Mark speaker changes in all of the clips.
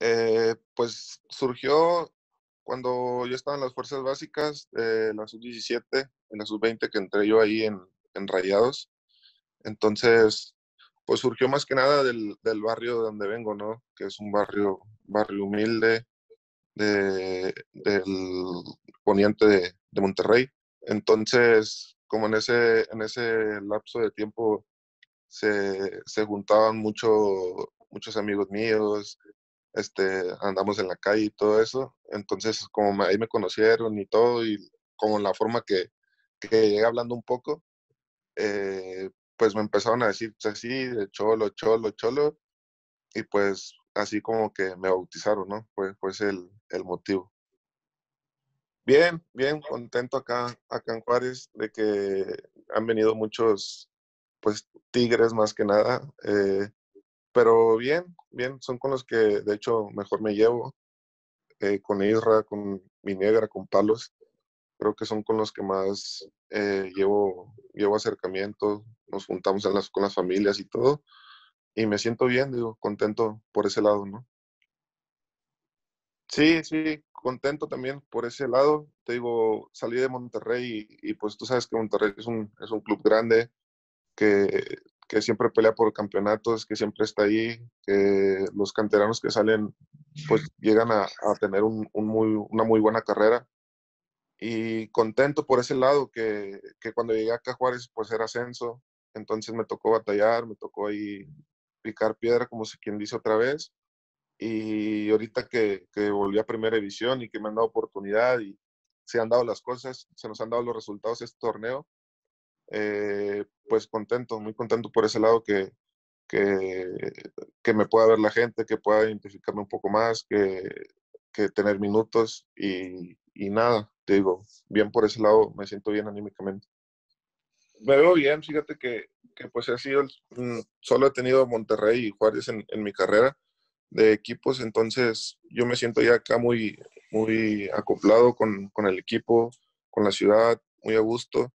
Speaker 1: Eh, pues surgió cuando yo estaba en las fuerzas básicas, eh, la sub-17, en la sub-20 que entré yo ahí en, en, Rayados. Entonces, pues surgió más que nada del, del, barrio de donde vengo, ¿no? Que es un barrio, barrio humilde de, del poniente de, de Monterrey. Entonces, como en ese, en ese lapso de tiempo se, se juntaban mucho, muchos amigos míos, este, andamos en la calle y todo eso. Entonces, como ahí me conocieron y todo, y como la forma que, que llegué hablando un poco, eh, pues me empezaron a decir pues, así, de cholo, cholo, cholo, y pues así como que me bautizaron, ¿no? Fue ese el, el motivo. Bien, bien, contento acá, acá en Juárez de que han venido muchos, pues, tigres más que nada. Eh, pero bien, bien, son con los que de hecho mejor me llevo. Eh, con Isra, con mi negra, con Palos. Creo que son con los que más eh, llevo, llevo acercamiento. Nos juntamos con las familias y todo. Y me siento bien, digo, contento por ese lado, ¿no? Sí, sí, contento también por ese lado. Te digo, salí de Monterrey y, y, pues tú sabes que Monterrey es un, es un club grande que, que, siempre pelea por campeonatos, que siempre está ahí, que los canteranos que salen pues llegan a, a tener un, un muy, una muy buena carrera. Y contento por ese lado, que, que cuando llegué acá a Juárez pues era ascenso, entonces me tocó batallar, me tocó ahí picar piedra, como se quien dice otra vez y ahorita que, que, volví a primera división y que me han dado oportunidad y se han dado las cosas, se nos han dado los resultados de este torneo, eh, pues contento, muy contento por ese lado que, que, que, me pueda ver la gente, que pueda identificarme un poco más, que, que tener minutos y, y, nada, te digo, bien por ese lado, me siento bien anímicamente. Me veo bien, fíjate que, que pues he sido, mm, solo he tenido Monterrey y Juárez en, en mi carrera de equipos, entonces yo me siento ya acá muy, muy acoplado con, con, el equipo, con la ciudad, muy a gusto.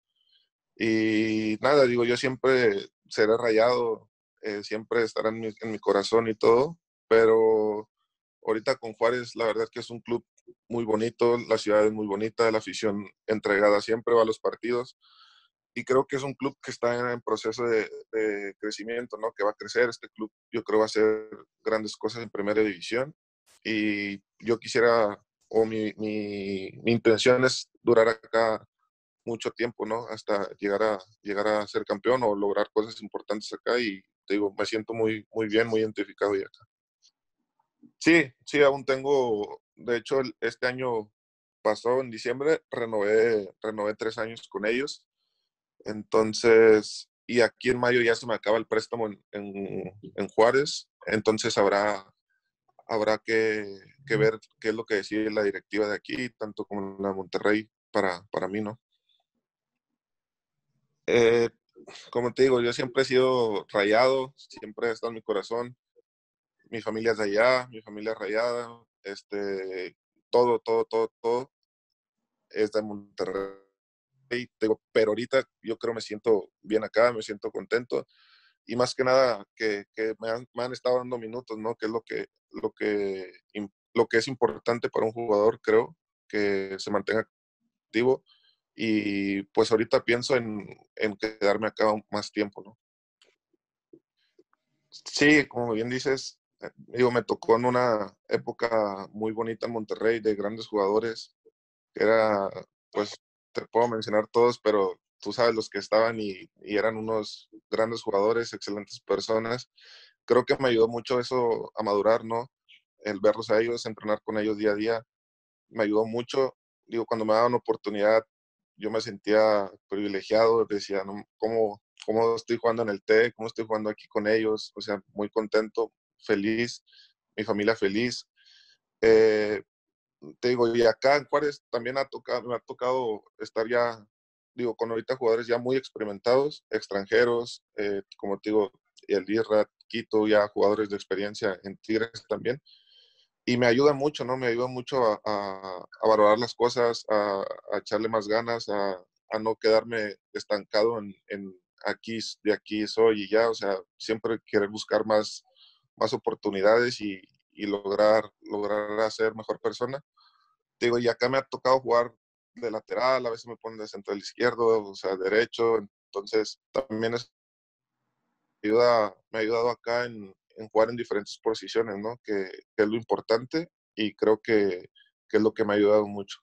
Speaker 1: Y nada, digo, yo siempre seré rayado, eh, siempre estará en mi, en mi, corazón y todo, pero ahorita con Juárez la verdad que es un club muy bonito, la ciudad es muy bonita, la afición entregada siempre va a los partidos y creo que es un club que está en proceso de, de, crecimiento, ¿no? Que va a crecer. Este club yo creo va a hacer grandes cosas en primera división y yo quisiera, o mi, mi, mi intención es durar acá mucho tiempo, ¿no? Hasta llegar a, llegar a ser campeón o lograr cosas importantes acá y te digo, me siento muy, muy bien, muy identificado y acá. Sí, sí, aún tengo, de hecho, este año pasó en diciembre, renové, renové tres años con ellos entonces, y aquí en mayo ya se me acaba el préstamo en, en, en Juárez, entonces habrá, habrá que, que, ver qué es lo que decide la directiva de aquí, tanto como la Monterrey, para, para mí, ¿no? Eh, como te digo, yo siempre he sido rayado, siempre ha estado en mi corazón. Mi familia es de allá, mi familia es rayada, este, todo, todo, todo, todo es de Monterrey digo, pero ahorita yo creo me siento bien acá, me siento contento y más que nada que, que me, han, me, han, estado dando minutos, ¿no? Que es lo que, lo, que, lo que es importante para un jugador, creo, que se mantenga activo y pues ahorita pienso en, en quedarme acá más tiempo, ¿no? Sí, como bien dices, eh, digo, me tocó en una época muy bonita en Monterrey de grandes jugadores, que era pues te puedo mencionar todos, pero tú sabes los que estaban y, y, eran unos grandes jugadores, excelentes personas. Creo que me ayudó mucho eso a madurar, ¿no? El verlos a ellos, entrenar con ellos día a día, me ayudó mucho. Digo, cuando me daban oportunidad, yo me sentía privilegiado, decía, ¿no? ¿Cómo, ¿cómo estoy jugando en el T? ¿Cómo estoy jugando aquí con ellos? O sea, muy contento, feliz, mi familia feliz. Eh, te digo, y acá en Juárez también ha tocado, me ha tocado estar ya, digo, con ahorita jugadores ya muy experimentados, extranjeros, eh, como te digo, el Dirra, Quito, ya jugadores de experiencia en Tigres también. Y me ayuda mucho, ¿no? Me ayuda mucho a, a, a valorar las cosas, a, a, echarle más ganas, a, no quedarme estancado en, en aquí, de aquí soy y ya, o sea, siempre querer buscar más, más oportunidades y, y lograr, lograr ser mejor persona. Digo, y acá me ha tocado jugar de lateral, a veces me ponen de central izquierdo, o sea, derecho, entonces también es, ayuda, me ha ayudado acá en, en jugar en diferentes posiciones, ¿no? Que, que, es lo importante y creo que, que, es lo que me ha ayudado mucho.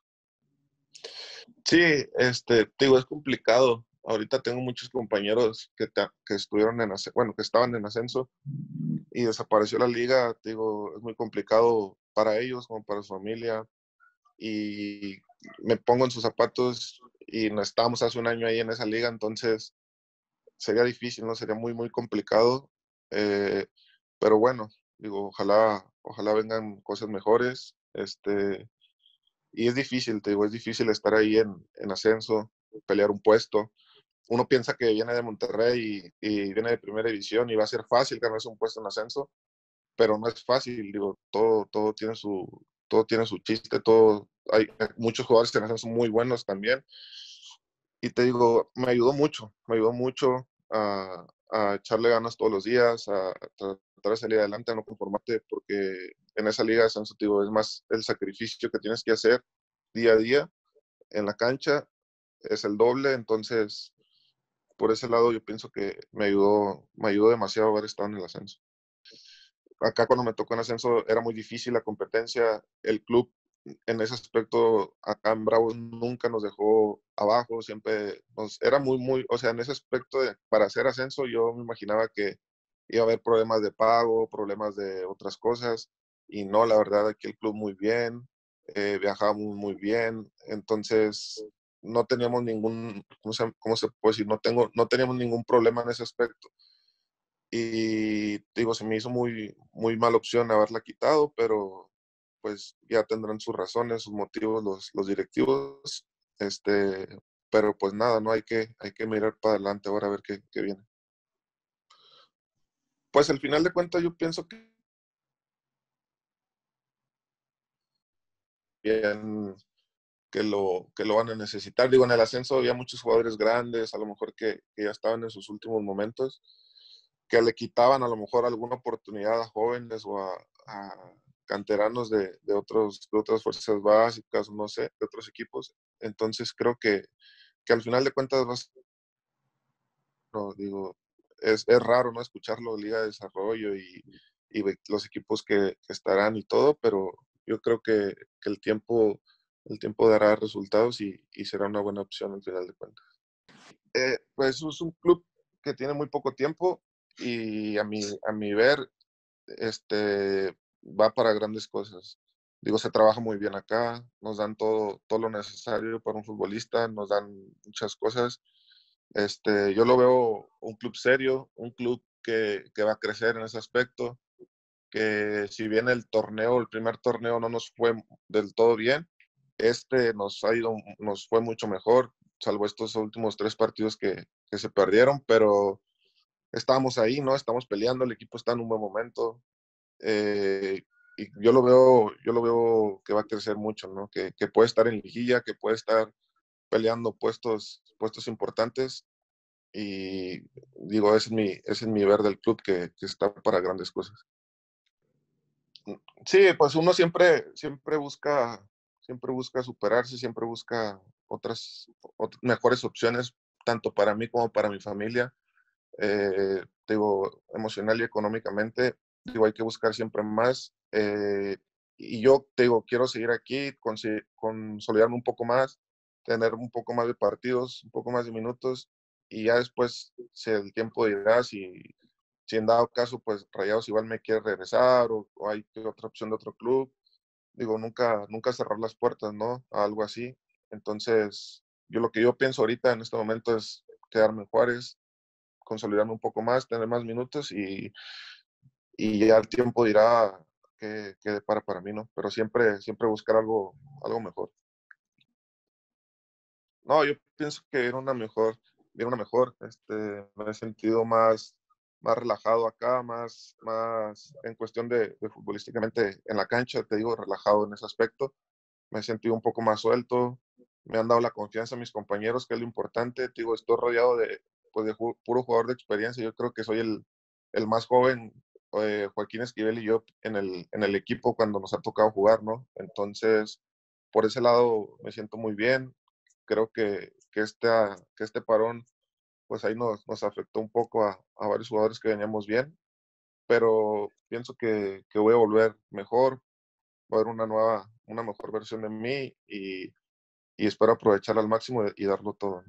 Speaker 1: Sí, este, digo, es complicado. Ahorita tengo muchos compañeros que, que estuvieron en, bueno, que estaban en ascenso y desapareció la liga. Digo, es muy complicado para ellos como para su familia y me pongo en sus zapatos y no estábamos hace un año ahí en esa liga, entonces sería difícil, ¿no? Sería muy, muy complicado. Eh, pero bueno, digo, ojalá, ojalá vengan cosas mejores. Este, y es difícil, te digo, es difícil estar ahí en, en ascenso, pelear un puesto. Uno piensa que viene de Monterrey y, y, viene de primera división y va a ser fácil ganarse un puesto en ascenso, pero no es fácil, digo, todo, todo tiene su, todo tiene su chiste, todo, hay muchos jugadores en ascenso muy buenos también. Y te digo, me ayudó mucho, me ayudó mucho a, a echarle ganas todos los días, a, tratar de salir adelante, no conformarte, porque en esa liga de ascenso, digo, es más el sacrificio que tienes que hacer día a día en la cancha, es el doble, entonces por ese lado yo pienso que me ayudó, me ayudó demasiado haber estado en el ascenso. Acá cuando me tocó en ascenso era muy difícil la competencia, el club en ese aspecto acá en Bravos nunca nos dejó abajo, siempre nos, era muy, muy, o sea, en ese aspecto de, para hacer ascenso yo me imaginaba que iba a haber problemas de pago, problemas de otras cosas, y no, la verdad aquí el club muy bien, eh, viajábamos muy bien, entonces no teníamos ningún, ¿cómo se, cómo se puede decir? No, tengo, no teníamos ningún problema en ese aspecto. Y digo, se me hizo muy, muy mala opción haberla quitado, pero pues ya tendrán sus razones, sus motivos los, los directivos. Este, pero pues nada, no hay que, hay que mirar para adelante ahora a ver qué, qué viene. Pues al final de cuentas yo pienso que que lo, que lo van a necesitar. Digo, en el ascenso había muchos jugadores grandes, a lo mejor que, ya estaban en sus últimos momentos, que le quitaban a lo mejor alguna oportunidad a jóvenes o a, canteranos de, de, otros, de otras fuerzas básicas, no sé, de otros equipos. Entonces creo que, que al final de cuentas vas, no, digo, es, es, raro no escucharlo Liga de Desarrollo y, y los equipos que, estarán y todo, pero yo creo que, que, el tiempo el tiempo dará resultados y, y, será una buena opción al final de cuentas. Eh, pues es un club que tiene muy poco tiempo y a mi, a mi ver este, va para grandes cosas. Digo, se trabaja muy bien acá, nos dan todo, todo lo necesario para un futbolista, nos dan muchas cosas. Este, yo lo veo un club serio, un club que, que va a crecer en ese aspecto, que si bien el torneo, el primer torneo no nos fue del todo bien, este nos ha ido, nos fue mucho mejor, salvo estos últimos tres partidos que, que se perdieron, pero estábamos ahí, ¿no? Estamos peleando, el equipo está en un buen momento, eh, y yo lo veo, yo lo veo que va a crecer mucho, ¿no? Que, que, puede estar en liguilla, que puede estar peleando puestos, puestos importantes. Y digo, ese es mi, ese es mi ver del club que, que está para grandes cosas. Sí, pues uno siempre, siempre busca, siempre busca superarse, siempre busca otras, otras mejores opciones, tanto para mí como para mi familia. Eh, digo, emocional y económicamente, digo, hay que buscar siempre más. Eh, y yo te digo, quiero seguir aquí, consolidarme un poco más, tener un poco más de partidos, un poco más de minutos, y ya después, si el tiempo dirá, si, si en dado caso, pues Rayados igual me quiere regresar o, hay otra opción de otro club, digo, nunca, nunca cerrar las puertas, ¿no? A algo así. Entonces, yo lo que yo pienso ahorita en este momento es quedarme en Juárez, consolidarme un poco más, tener más minutos y, y ya el tiempo dirá qué, qué depara para mí, ¿no? Pero siempre, siempre buscar algo, algo mejor. No, yo pienso que era una mejor, era una mejor, este, me he sentido más, más relajado acá, más, más en cuestión de, futbolísticamente en la cancha, te digo, relajado en ese aspecto. Me he sentido un poco más suelto, me han dado la confianza mis compañeros, que es lo importante. Te digo, estoy rodeado de, pues, de puro jugador de experiencia. Yo creo que soy el, el más joven eh, Joaquín Esquivel y yo en el, en el equipo cuando nos ha tocado jugar, ¿no? Entonces, por ese lado me siento muy bien. Creo que, que, este, que este parón, pues ahí nos, nos afectó un poco a, varios jugadores que veníamos bien, pero pienso que, que voy a volver mejor, va a haber una nueva, una mejor versión de mí y, y espero aprovechar al máximo y darlo todo.